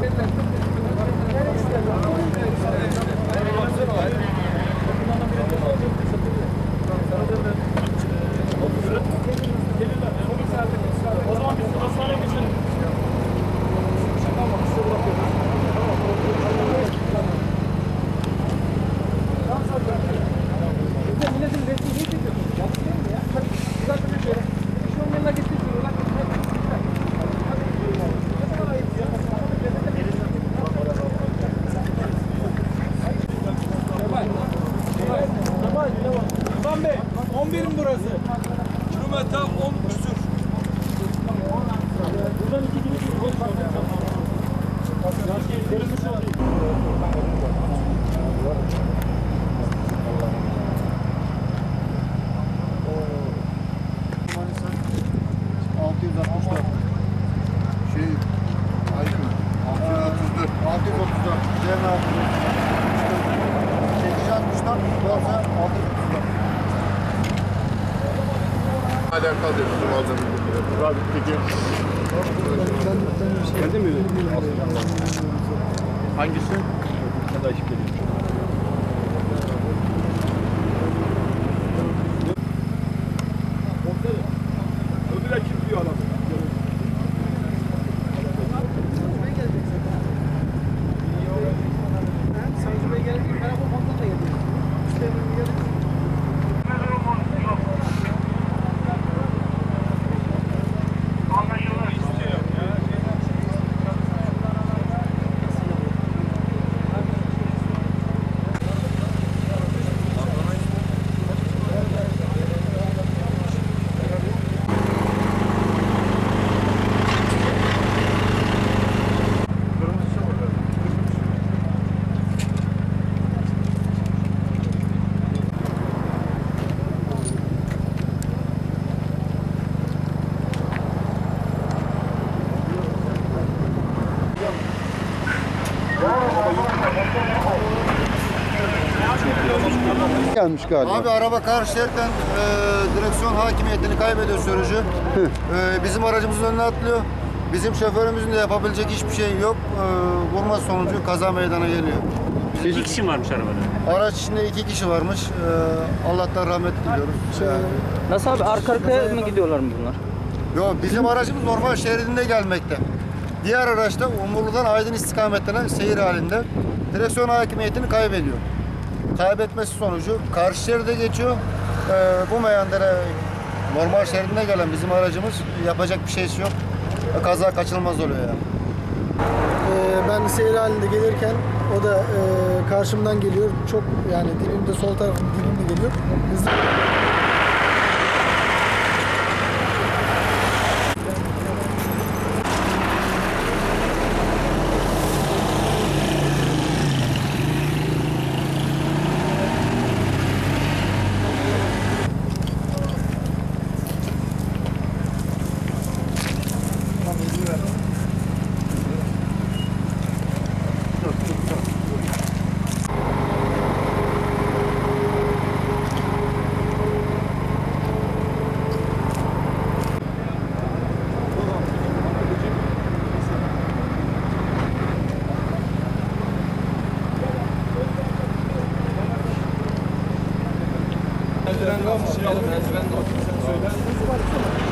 Gracias. Birim burası. Kilometre 10 küsür. Manisa 664 şey Aykın 634 634 Cem abi 864 Borsa 634 alakalı bizim malzeme. Rabitteki Kendi mi? hangisi? Da işip Gelmiş galiba. Abi araba karşı şeritten e, direksiyon hakimiyetini kaybediyor sürücü. E, bizim aracımızın önüne atlıyor. Bizim şoförümüzün de yapabilecek hiçbir şey yok. E, vurma sonucu kaza meydana geliyor. İki kişi varmış arabada. Araç içinde iki kişi varmış. E, Allah'tan rahmet diliyoruz. E, Nasıl abi arka arkaya mı gidiyorlar mı bunlar? Yo bizim aracımız normal şeridinde gelmekte. Diğer araçta Umurlu'dan Aydın istikametine seyir halinde direksiyon hakimiyetini kaybediyor. Kaybetmesi sonucu karşı şeride geçiyor. Ee, bu meyandere normal şeridinde gelen bizim aracımız yapacak bir şeysi yok. Kaza kaçınılmaz oluyor yani. Ee, ben seyir halinde gelirken o da e, karşımdan geliyor. Çok yani dibimde sol taraf dibimde geliyor. Hızlı Merdiven var mı? Merdiven var. Sen söyle.